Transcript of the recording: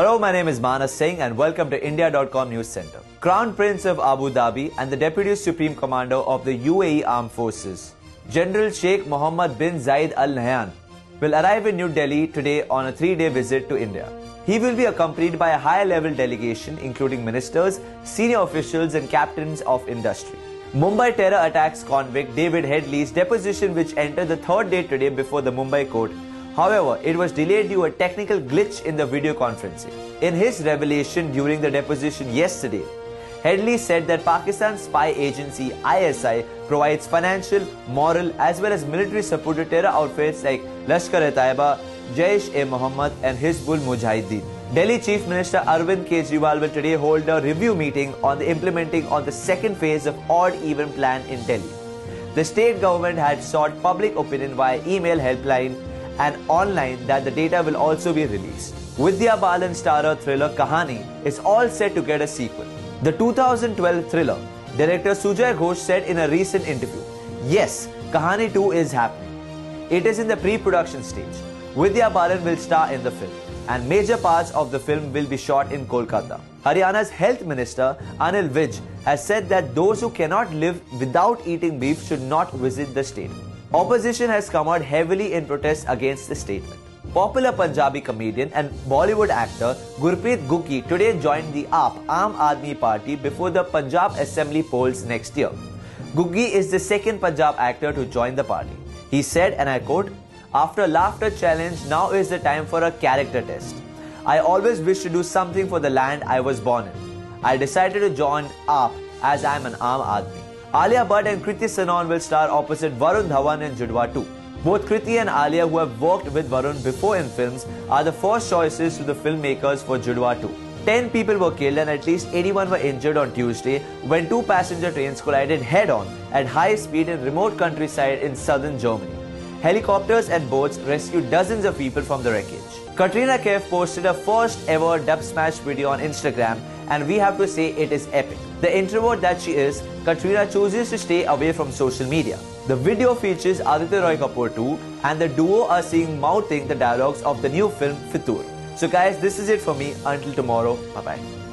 Hello, my name is Manas Singh and welcome to India.com News Center. Crown Prince of Abu Dhabi and the Deputy Supreme Commander of the UAE Armed Forces, General Sheikh Mohammed bin Zayed Al Nahyan, will arrive in New Delhi today on a three day visit to India. He will be accompanied by a high level delegation including ministers, senior officials, and captains of industry. Mumbai terror attacks convict David Headley's deposition, which entered the third day today before the Mumbai court, However, it was delayed due to a technical glitch in the video conferencing. In his revelation during the deposition yesterday, Headley said that Pakistan's spy agency ISI provides financial, moral, as well as military support to terror outfits like Lashkar-e-Taiba, Jaish-e-Mohammed and Hizbul Mujahideen. Delhi Chief Minister Arvind Kejriwal will today hold a review meeting on the implementing of the second phase of odd-even plan in Delhi. The state government had sought public opinion via email helpline and online that the data will also be released. Vidya Balan starrer thriller Kahani is all set to get a sequel. The 2012 thriller, director Sujoy Ghosh said in a recent interview, Yes, Kahani 2 is happening. It is in the pre-production stage. Vidya Balan will star in the film and major parts of the film will be shot in Kolkata. Haryana's health minister Anil Vij has said that those who cannot live without eating beef should not visit the state. Opposition has come out heavily in protest against the statement. Popular Punjabi comedian and Bollywood actor Gurpreet Guggi today joined the AAP Aam Aadmi Party before the Punjab Assembly polls next year. Guggi is the second Punjab actor to join the party. He said, and I quote, After laughter challenge, now is the time for a character test. I always wish to do something for the land I was born in. I decided to join AAP as I am an Aam Aadmi. Alia Bhatt and Kriti Sanon will star opposite Varun Dhawan in Judwaa 2. Both Kriti and Alia, who have worked with Varun before in films, are the first choices to the filmmakers for Judwaa 2. 10 people were killed and at least 81 were injured on Tuesday when two passenger trains collided head on at high speed in remote countryside in southern Germany. Helicopters and boats rescued dozens of people from the wreckage. Katrina Kaif posted her first ever dub smash video on Instagram and we have to say it is epic. The introvert that she is, Katrina chooses to stay away from social media. The video features Aditya Roy Kapoor too, and the duo are seen mouthing the dialogues of the new film Fitoor. So guys, this is it for me. Until tomorrow, bye bye.